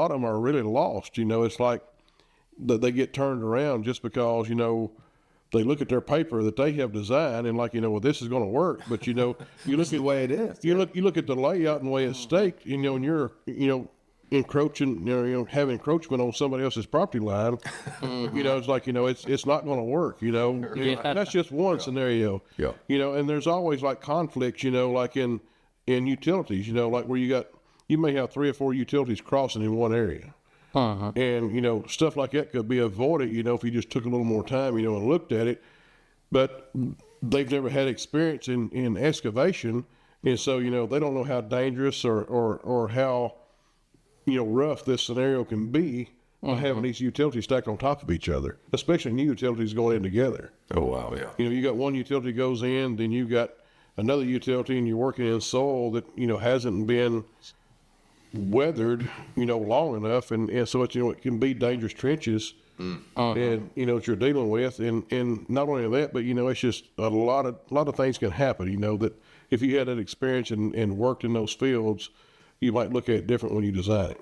a lot of them are really lost. You know, it's like that they get turned around just because you know they look at their paper that they have designed and like you know well this is going to work, but you know you look It's the at way it is. you look you look at the layout and the way it's staked, you know, and you're you know encroaching, you know, you know having encroachment on somebody else's property line. You know, it's like you know it's it's not going to work. You know, Yeah. that's just one scenario. Yeah. You know, and there's always like conflicts. You know, like in in utilities. You know, like where you got you may have three or four utilities crossing in one area. Uh-huh. And, you know, stuff like that could be avoided, you know, if you just took a little more time, you know, and looked at it. But they've never had experience in, in excavation. And so, you know, they don't know how dangerous or, or, or how, you know, rough this scenario can be by having these utilities stacked on top of each other, especially new utilities going in together. Oh wow, yeah. You know, you got one utility goes in, then you got another utility, and you're working in soil that you know hasn't been weathered, you know, long enough, and, and so it you know it can be dangerous trenches, mm-hmm. and you know that you're dealing with, and and not only that, but you know it's just a lot of a lot of things can happen. You know that if you had that experience and, and worked in those fields, you might look at it different when you design it.